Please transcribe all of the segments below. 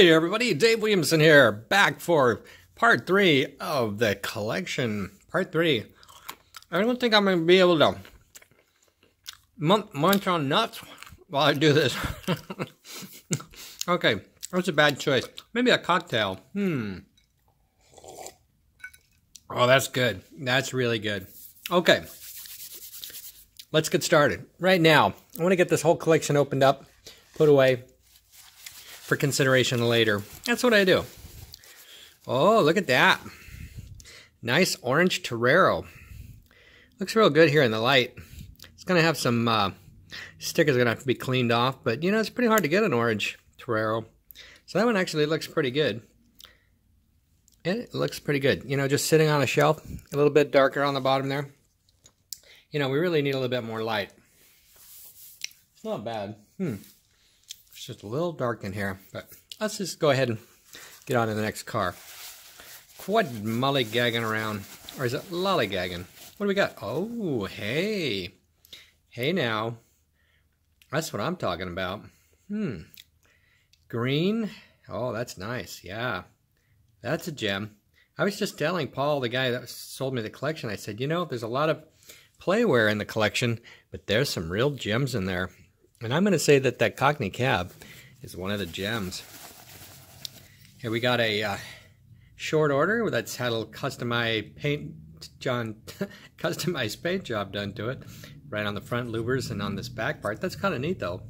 Hey everybody, Dave Williamson here, back for part three of the collection. Part three. I don't think I'm going to be able to munch on nuts while I do this. okay, that's a bad choice. Maybe a cocktail. Hmm. Oh, that's good. That's really good. Okay. Let's get started. Right now, I want to get this whole collection opened up, put away, for consideration later. That's what I do. Oh, look at that. Nice orange Torero. Looks real good here in the light. It's going to have some uh, stickers going to have to be cleaned off, but you know, it's pretty hard to get an orange Torero. So that one actually looks pretty good. It looks pretty good. You know, just sitting on a shelf, a little bit darker on the bottom there. You know, we really need a little bit more light. It's not bad. Hmm. It's just a little dark in here, but let's just go ahead and get on to the next car. Quad mullygagging around, or is it lollygagging? What do we got? Oh, hey. Hey now. That's what I'm talking about. Hmm. Green. Oh, that's nice. Yeah. That's a gem. I was just telling Paul, the guy that sold me the collection, I said, you know, there's a lot of playware in the collection, but there's some real gems in there. And I'm going to say that that Cockney cab is one of the gems. Here we got a uh, short order that's had a customized paint, John, customized paint job done to it, right on the front louvers and on this back part. That's kind of neat though.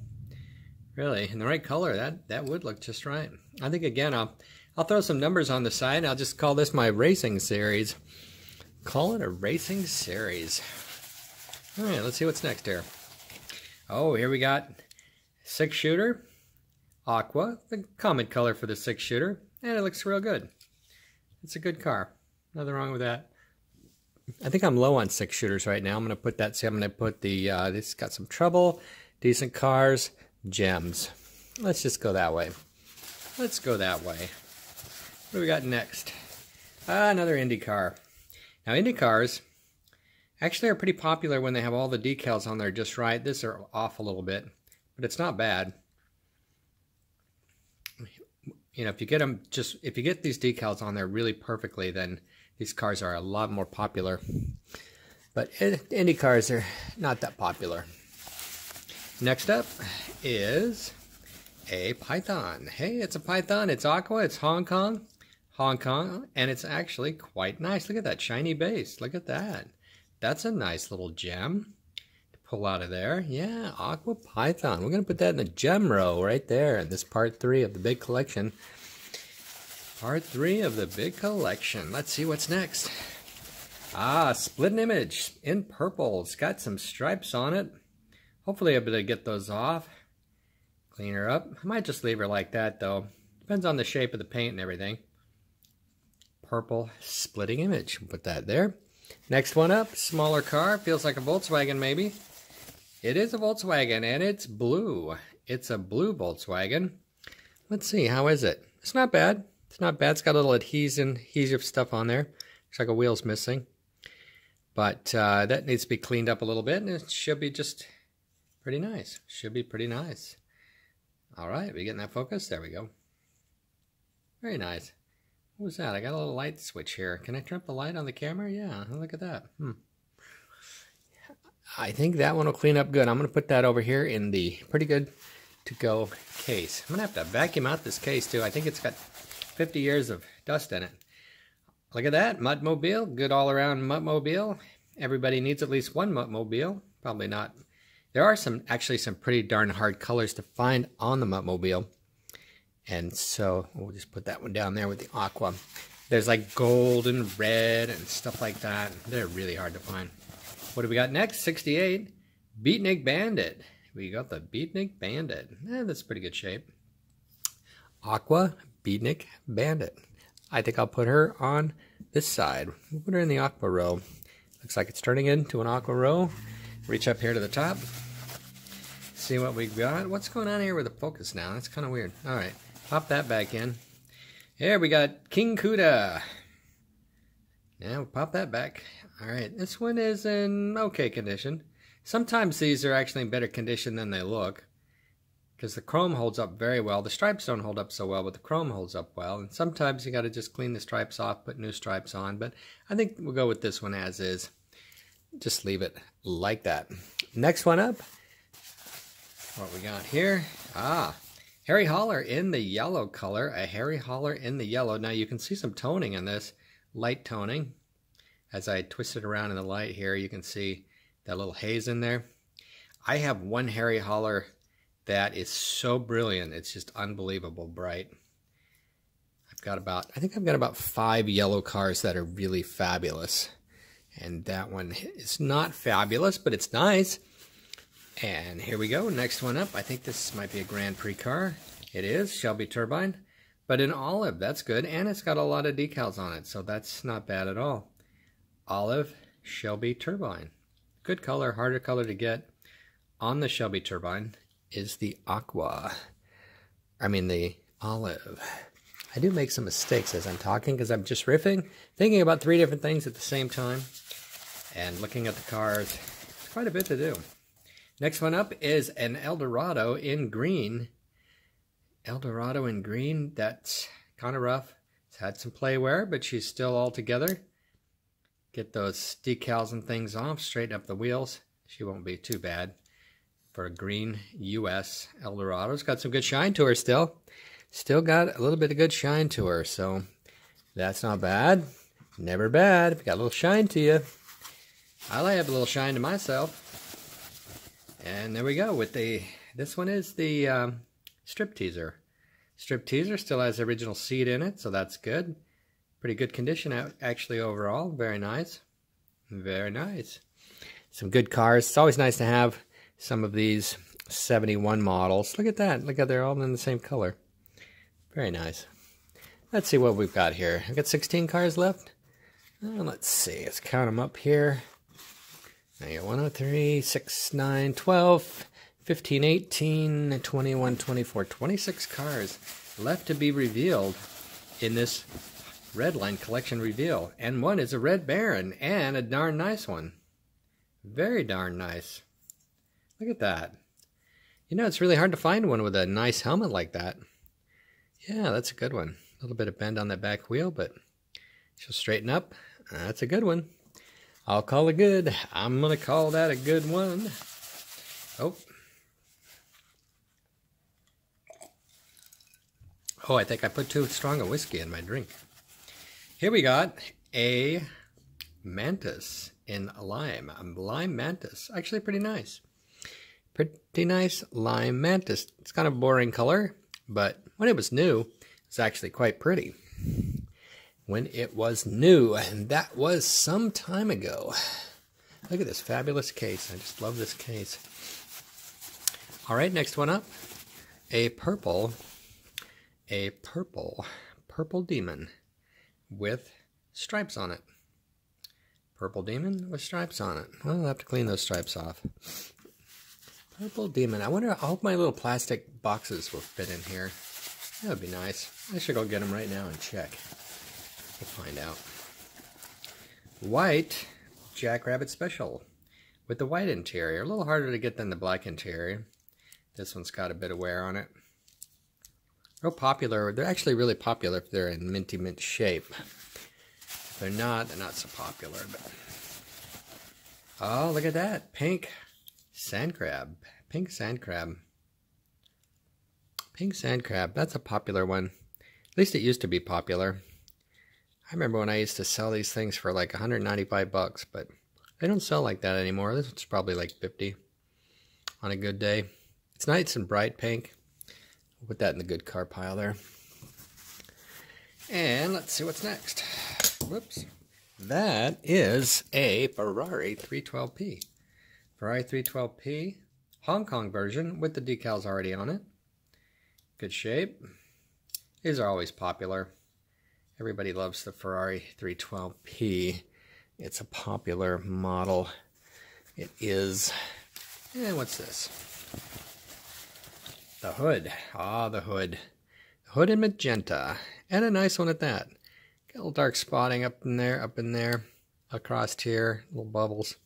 Really, in the right color, that that would look just right. I think again, I'll I'll throw some numbers on the side. I'll just call this my racing series. Call it a racing series. All right, let's see what's next here. Oh, here we got six shooter, aqua, the common color for the six shooter, and it looks real good. It's a good car. Nothing wrong with that. I think I'm low on six shooters right now. I'm going to put that, see, I'm going to put the, uh, this got some trouble, decent cars, gems. Let's just go that way. Let's go that way. What do we got next? Uh, another Indy car. Now, Indy cars, Actually, are pretty popular when they have all the decals on there just right. This are off a little bit, but it's not bad. You know, if you get them just, if you get these decals on there really perfectly, then these cars are a lot more popular. But Indy cars are not that popular. Next up is a Python. Hey, it's a Python. It's Aqua. It's Hong Kong. Hong Kong. And it's actually quite nice. Look at that shiny base. Look at that. That's a nice little gem to pull out of there. Yeah, Aqua Python. We're going to put that in the gem row right there in this part three of the big collection. Part three of the big collection. Let's see what's next. Ah, splittin' image in purple. It's got some stripes on it. Hopefully I'll be able to get those off. Clean her up. I might just leave her like that though. Depends on the shape of the paint and everything. Purple splitting image. Put that there. Next one up, smaller car. Feels like a Volkswagen maybe. It is a Volkswagen and it's blue. It's a blue Volkswagen. Let's see, how is it? It's not bad. It's not bad. It's got a little adhesion, adhesive stuff on there. Looks like a wheel's missing. But uh, that needs to be cleaned up a little bit and it should be just pretty nice. Should be pretty nice. All right, we getting that focus? There we go. Very nice. What was that? I got a little light switch here. Can I turn up the light on the camera? Yeah, look at that. Hmm. I think that one will clean up good. I'm going to put that over here in the pretty good to go case. I'm going to have to vacuum out this case too. I think it's got 50 years of dust in it. Look at that, Muttmobile, good all around Muttmobile. Everybody needs at least one Muttmobile. Probably not. There are some, actually some pretty darn hard colors to find on the Muttmobile. And so we'll just put that one down there with the aqua. There's like gold and red and stuff like that. They're really hard to find. What do we got next? 68. Beatnik Bandit. We got the Beatnik Bandit. Eh, that's pretty good shape. Aqua Beatnik Bandit. I think I'll put her on this side. We'll put her in the aqua row. Looks like it's turning into an aqua row. Reach up here to the top. See what we got. What's going on here with the focus now? That's kind of weird. All right. Pop that back in. Here we got King Cuda. Now pop that back. All right, this one is in okay condition. Sometimes these are actually in better condition than they look because the chrome holds up very well. The stripes don't hold up so well, but the chrome holds up well. And sometimes you got to just clean the stripes off, put new stripes on. But I think we'll go with this one as is. Just leave it like that. Next one up, what we got here? Ah, Hairy Hauler in the yellow color. A Hairy Hauler in the yellow. Now you can see some toning in this, light toning. As I twist it around in the light here, you can see that little haze in there. I have one Hairy Hauler that is so brilliant. It's just unbelievable bright. I've got about, I think I've got about five yellow cars that are really fabulous. And that one is not fabulous, but it's nice. And here we go, next one up. I think this might be a Grand Prix car. It is, Shelby Turbine. But in olive, that's good. And it's got a lot of decals on it, so that's not bad at all. Olive Shelby Turbine. Good color, harder color to get. On the Shelby Turbine, is the aqua. I mean the olive. I do make some mistakes as I'm talking because I'm just riffing, thinking about three different things at the same time, and looking at the cars. It's quite a bit to do. Next one up is an Eldorado in green. Eldorado in green, that's kind of rough. It's had some play wear, but she's still all together. Get those decals and things off, straighten up the wheels. She won't be too bad for a green US Eldorado. It's got some good shine to her still. Still got a little bit of good shine to her, so that's not bad. Never bad. Got a little shine to you. I like have a little shine to myself. And there we go with the, this one is the um, strip teaser. Strip teaser still has the original seat in it, so that's good. Pretty good condition actually overall. Very nice. Very nice. Some good cars. It's always nice to have some of these 71 models. Look at that. Look at they're all in the same color. Very nice. Let's see what we've got here. I've got 16 cars left. Uh, let's see. Let's count them up here. I got 103, 6, 9, 12, 15, 18, 21, 24, 26 cars left to be revealed in this Redline collection reveal. And one is a Red Baron and a darn nice one. Very darn nice. Look at that. You know, it's really hard to find one with a nice helmet like that. Yeah, that's a good one. A little bit of bend on that back wheel, but she'll straighten up. That's a good one. I'll call it good. I'm going to call that a good one. Oh. Oh, I think I put too strong a whiskey in my drink. Here we got a mantis in lime. A lime mantis. Actually pretty nice. Pretty nice lime mantis. It's kind of boring color, but when it was new, it's actually quite pretty. When it was new, and that was some time ago. Look at this fabulous case. I just love this case. All right, next one up. A purple, a purple, purple demon with stripes on it. Purple demon with stripes on it. Well, I'll have to clean those stripes off. Purple Demon. I wonder, I hope my little plastic boxes will fit in here. That would be nice. I should go get them right now and check. Find out. White Jackrabbit Special with the white interior. A little harder to get than the black interior. This one's got a bit of wear on it. Real popular. They're actually really popular if they're in minty mint shape. If they're not, they're not so popular. But Oh, look at that. Pink Sand crab. Pink sand crab. Pink sand crab. That's a popular one. At least it used to be popular. I remember when I used to sell these things for like 195 bucks, but they don't sell like that anymore. This one's probably like 50 on a good day. It's nice and bright pink. We'll put that in the good car pile there. And let's see what's next. Whoops. That is a Ferrari 312P. Ferrari 312P, Hong Kong version with the decals already on it. Good shape. These are always popular. Everybody loves the Ferrari 312P. It's a popular model. It is. And what's this? The hood. Ah, the hood. Hood in magenta. And a nice one at that. Got a little dark spotting up in there, up in there, across here, little bubbles.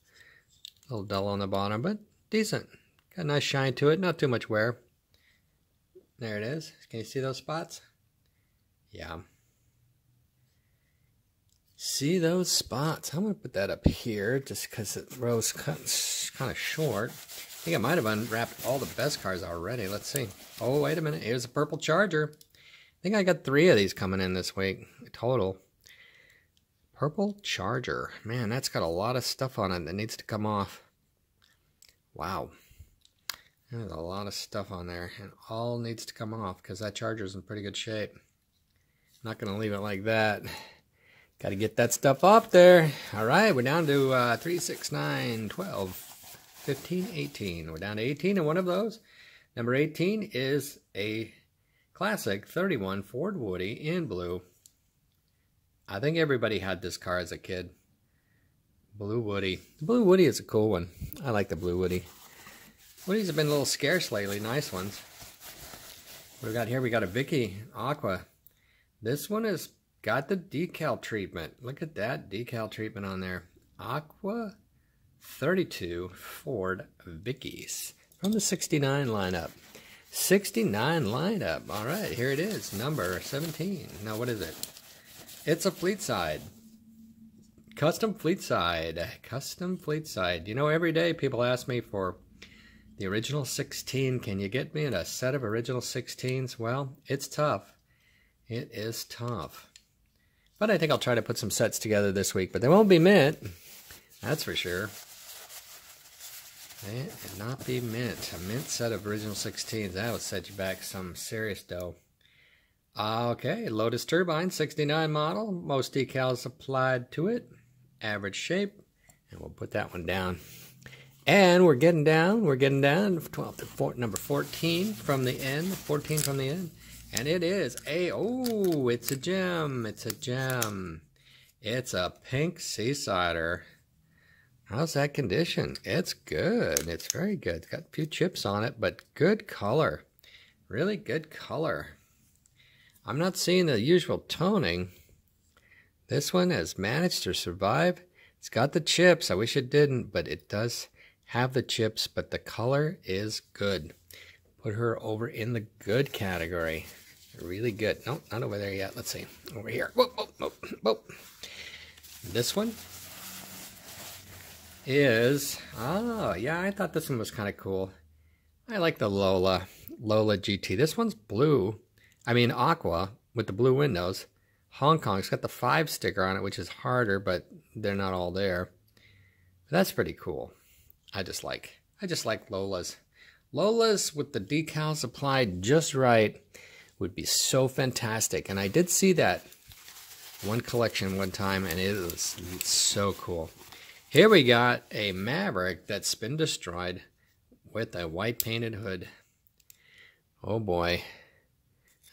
A little dull on the bottom, but decent. Got a nice shine to it, not too much wear. There it is. Can you see those spots? Yeah. See those spots? I'm going to put that up here just because it rose kind of short. I think I might have unwrapped all the best cars already. Let's see. Oh, wait a minute. Here's a purple charger. I think I got three of these coming in this week total. Purple Charger. Man, that's got a lot of stuff on it that needs to come off. Wow. There's a lot of stuff on there, and all needs to come off because that charger's in pretty good shape. Not going to leave it like that. Got to get that stuff off there. All right, we're down to uh, 3, 6, 9, 12, 15, 18. We're down to 18 and one of those. Number 18 is a classic 31 Ford Woody in blue. I think everybody had this car as a kid. Blue Woody. The Blue Woody is a cool one. I like the Blue Woody. Woodies have been a little scarce lately. Nice ones. What we got here? We got a Vicky Aqua. This one has got the decal treatment. Look at that decal treatment on there. Aqua 32 Ford Vickies from the 69 lineup. 69 lineup. All right, here it is. Number 17. Now, what is it? It's a fleet side. Custom fleet side. Custom fleet side. You know, every day people ask me for the original 16. Can you get me a set of original 16s? Well, it's tough. It is tough. But I think I'll try to put some sets together this week. But they won't be mint. That's for sure. They not be mint. A mint set of original 16s. That would set you back some serious dough. Okay, Lotus Turbine 69 model. Most decals applied to it. Average shape. And we'll put that one down. And we're getting down. We're getting down. 12 to four, number 14 from the end. 14 from the end. And it is a, oh, it's a gem. It's a gem. It's a pink Seasider. How's that condition? It's good. It's very good. It's got a few chips on it, but good color. Really good color. I'm not seeing the usual toning. This one has managed to survive. It's got the chips. I wish it didn't, but it does have the chips, but the color is good. Put her over in the good category. Really good. No, not over there yet. Let's see. Over here. Whoa, whoa, whoa, whoa. This one is, oh, yeah, I thought this one was kind of cool. I like the Lola, Lola GT. This one's blue I mean, Aqua with the blue windows. Hong Kong's got the five sticker on it, which is harder, but they're not all there. But that's pretty cool. I just like, I just like Lola's. Lola's with the decals applied just right would be so fantastic. And I did see that one collection one time, and it was so cool. Here we got a Maverick that's been destroyed with a white painted hood. Oh boy.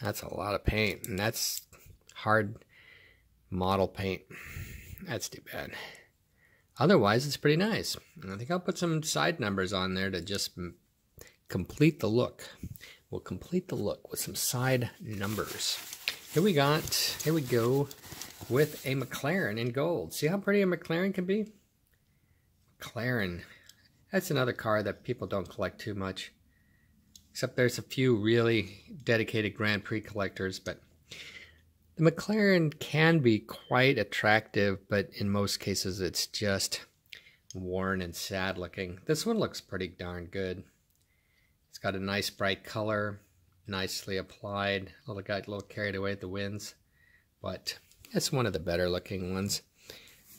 That's a lot of paint, and that's hard model paint. That's too bad. Otherwise, it's pretty nice. And I think I'll put some side numbers on there to just complete the look. We'll complete the look with some side numbers. Here we got, here we go with a McLaren in gold. See how pretty a McLaren can be? McLaren. That's another car that people don't collect too much. Except there's a few really dedicated Grand Prix collectors, but the McLaren can be quite attractive, but in most cases it's just worn and sad looking. This one looks pretty darn good. Got a nice bright color, nicely applied. A little got a little carried away at the winds, but it's one of the better looking ones.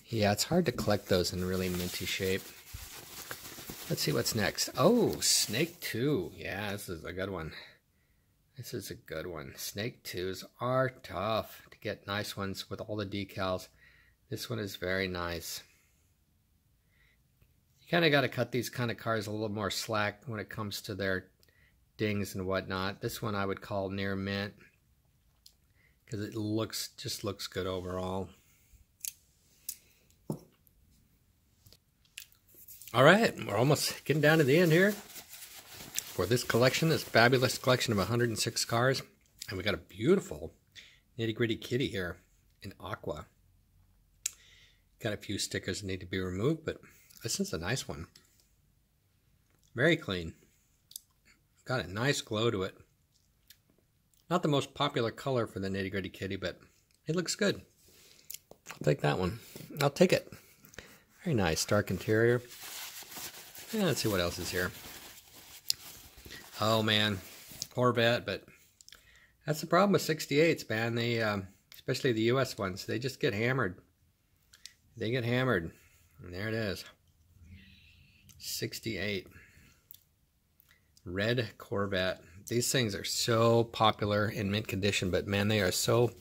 Yeah, it's hard to collect those in really minty shape. Let's see what's next. Oh, Snake 2. Yeah, this is a good one. This is a good one. Snake 2s are tough to get nice ones with all the decals. This one is very nice. You kind of got to cut these kind of cars a little more slack when it comes to their dings and whatnot. This one I would call near mint because it looks just looks good overall. All right, we're almost getting down to the end here for this collection, this fabulous collection of 106 cars. And we got a beautiful nitty gritty kitty here in aqua. Got a few stickers that need to be removed, but this is a nice one. Very clean. Got a nice glow to it. Not the most popular color for the nitty gritty kitty, but it looks good. I'll take that one. I'll take it. Very nice, dark interior. Yeah, let's see what else is here. Oh man, Corvette, but that's the problem with 68s, man. They, um, especially the U.S. ones, they just get hammered. They get hammered. And there it is. 68. Red Corvette. These things are so popular in mint condition, but man, they are so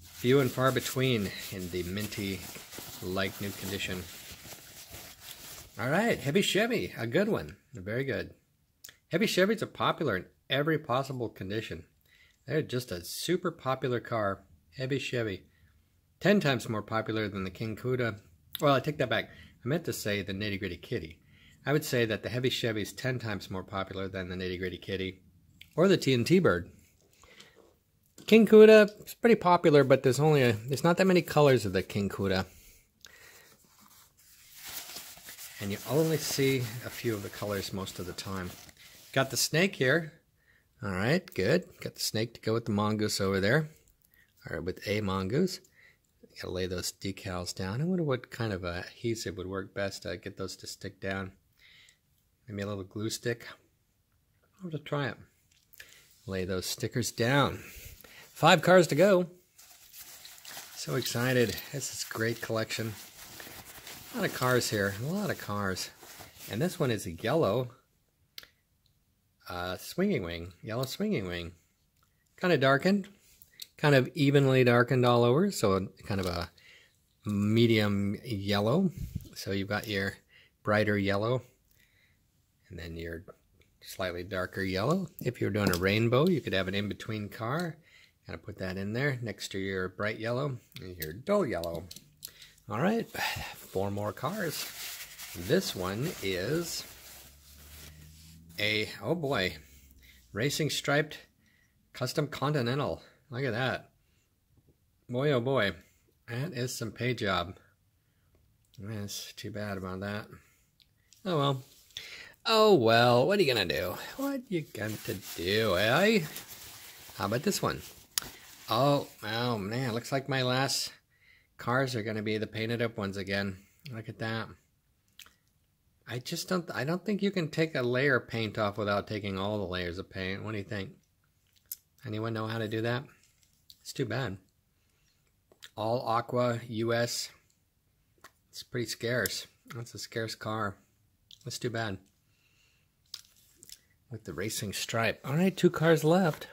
few and far between in the minty, like new condition. All right, Heavy Chevy, a good one. Very good. Heavy Chevys are popular in every possible condition. They're just a super popular car. Heavy Chevy. Ten times more popular than the King Cuda. Well, I take that back. I meant to say the Nitty Gritty Kitty. I would say that the Heavy Chevy is ten times more popular than the Nitty Gritty Kitty. Or the TNT Bird. King Cuda is pretty popular, but there's only a, there's not that many colors of the King Cuda. And you only see a few of the colors most of the time. Got the snake here. All right, good. Got the snake to go with the mongoose over there. All right, with a mongoose. Gotta lay those decals down. I wonder what kind of adhesive would work best to get those to stick down. Maybe a little glue stick. I'll to try it. Lay those stickers down. Five cars to go. So excited. This is great collection. A lot of cars here. A lot of cars. And this one is a yellow uh, swinging wing. Yellow swinging wing. Kind of darkened. Kind of evenly darkened all over. So kind of a medium yellow. So you've got your brighter yellow. And then your slightly darker yellow. If you're doing a rainbow, you could have an in-between car. Gotta put that in there next to your bright yellow and your dull yellow. All right, four more cars. This one is a, oh boy, Racing Striped Custom Continental. Look at that. Boy, oh boy, that is some pay job. That's too bad about that. Oh well. Oh well, what are you gonna do? What are you to do, eh? How about this one? Oh, oh man, looks like my last cars are to be the painted up ones again. Look at that. I just don't, I don't think you can take a layer of paint off without taking all the layers of paint. What do you think? Anyone know how to do that? It's too bad. All Aqua US. It's pretty scarce. That's a scarce car. That's too bad. With the racing stripe. All right, two cars left.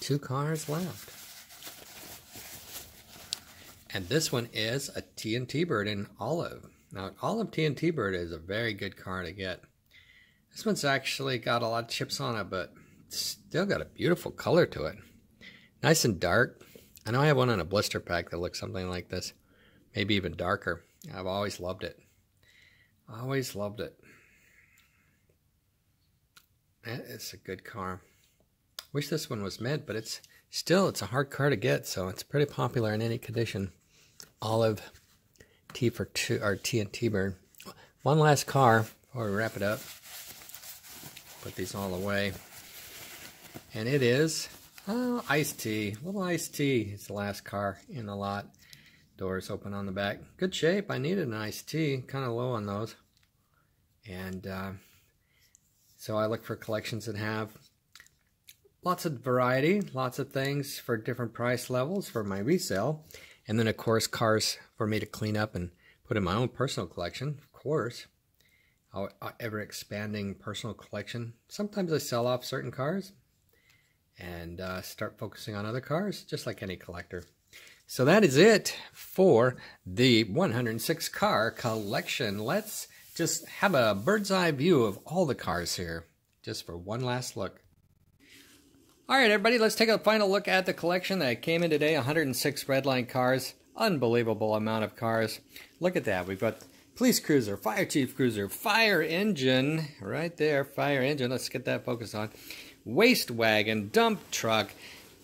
Two cars left. And this one is a TNT Bird in olive. Now, olive TNT Bird is a very good car to get. This one's actually got a lot of chips on it, but still got a beautiful color to it. Nice and dark. I know I have one on a blister pack that looks something like this. Maybe even darker. I've always loved it. Always loved it. It's a good car. Wish this one was mint, but it's still it's a hard car to get, so it's pretty popular in any condition. Olive T for two or TNT bird. One last car before we wrap it up. Put these all away. And it is oh, iced tea. Little iced tea. It's the last car in the lot. Doors open on the back. Good shape. I needed an iced tea. Kind of low on those. And uh, so I look for collections that have lots of variety, lots of things for different price levels for my resale. And then, of course, cars for me to clean up and put in my own personal collection, of course. Our ever expanding personal collection. Sometimes I sell off certain cars and uh, start focusing on other cars, just like any collector. So that is it for the 106 car collection. Let's just have a bird's eye view of all the cars here, just for one last look. All right, everybody, let's take a final look at the collection that came in today. 106 Redline cars. Unbelievable amount of cars. Look at that. We've got police cruiser, fire chief cruiser, fire engine, right there, fire engine. Let's get that focus on. waste wagon, dump truck,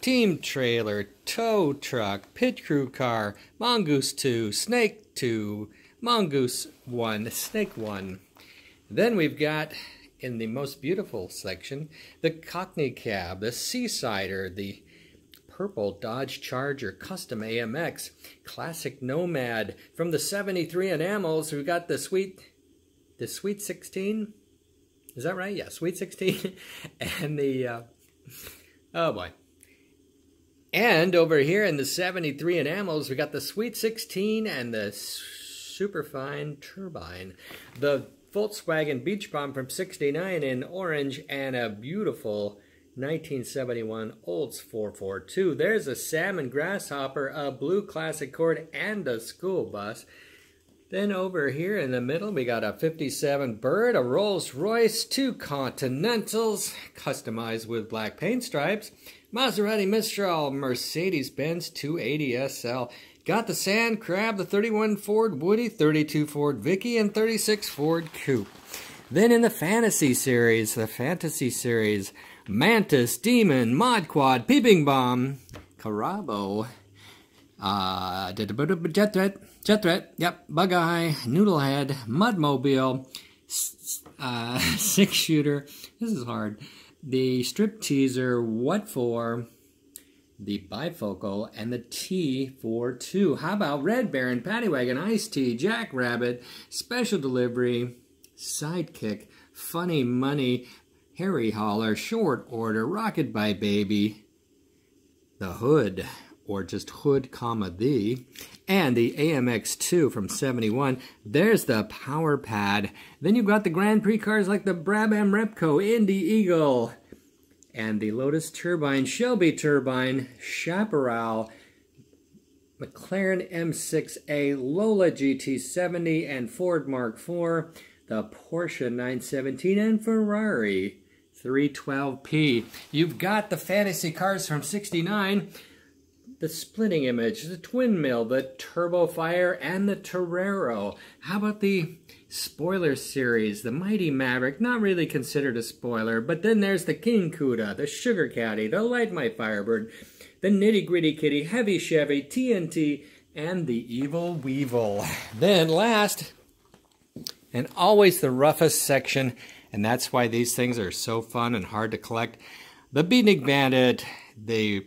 team trailer, tow truck, pit crew car, mongoose 2, snake 2, mongoose 1, snake 1. Then we've got in the most beautiful section, the Cockney Cab, the Seasider, the purple Dodge Charger Custom AMX, Classic Nomad. From the 73 enamels, we've got the Sweet, the Sweet 16. Is that right? Yeah, Sweet 16. and the, uh, oh boy. And over here in the 73 enamels, we got the Sweet 16 and the Superfine Turbine. The Volkswagen Beach Bomb from 69 in orange and a beautiful 1971 Olds 442. There's a Salmon Grasshopper, a blue classic Accord, and a school bus. Then over here in the middle, we got a 57 Bird, a Rolls Royce, two Continentals, customized with black paint stripes, Maserati Mistral, Mercedes-Benz 280 SL, got the Sand Crab, the 31 Ford Woody, 32 Ford Vicky, and 36 Ford Coupe. Then in the Fantasy Series, the Fantasy Series, Mantis, Demon, Mod Quad, Peeping Bomb, Carabo, uh, Jet Threat, Jet Threat, yep, Bug Eye, Noodlehead, Muttmobile, uh, Six Shooter, this is hard, the Strip Teaser, What For, the bifocal, and the T42. How about Red Baron, Paddy Wagon, Ice Tea, Jackrabbit, Special Delivery, Sidekick, Funny Money, Hairy Hauler, Short Order, Rocket-Bye-Baby, The Hood, or just Hood, comma, the, and the AMX2 from 71. There's the power pad. Then you've got the Grand Prix cars like the Brabham Repco, Indy Eagle, and the Lotus Turbine, Shelby Turbine, Chaparral, McLaren M6A, Lola GT70, and Ford Mark IV, the Porsche 917, and Ferrari 312P. You've got the fantasy cars from 69, the splitting image, the twin mill, the turbo fire, and the Torero. How about the spoiler series, the Mighty Maverick, not really considered a spoiler, but then there's the King Cuda, the Sugar Caddy, the Light My Firebird, the Nitty Gritty Kitty, Heavy Chevy, TNT, and the Evil Weevil. Then last, and always the roughest section, and that's why these things are so fun and hard to collect. The Beatnik Bandit, the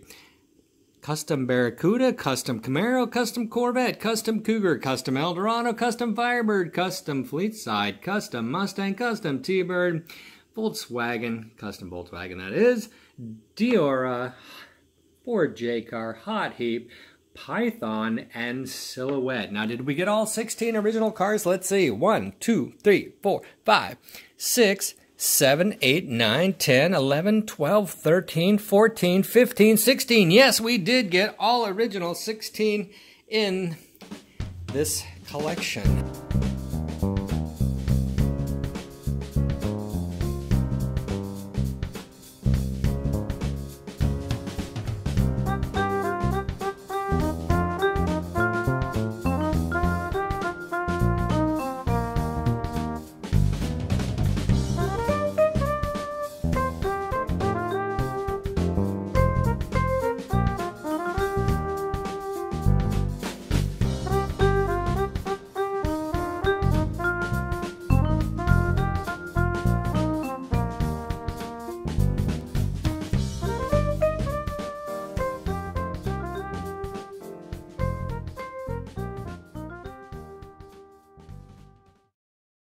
Custom Barracuda, Custom Camaro, Custom Corvette, Custom Cougar, Custom Eldorado, Custom Firebird, Custom Fleetside, Custom Mustang, Custom T-Bird, Volkswagen, Custom Volkswagen that is, Deora, Ford J-Car, Hot Heap, Python, and Silhouette. Now, did we get all 16 original cars? Let's see. 1, 2, 3, 4, 5, 6, 7, 8, 9, 10, 11, 12, 13, 14, 15, 16. Yes, we did get all original 16 in this collection.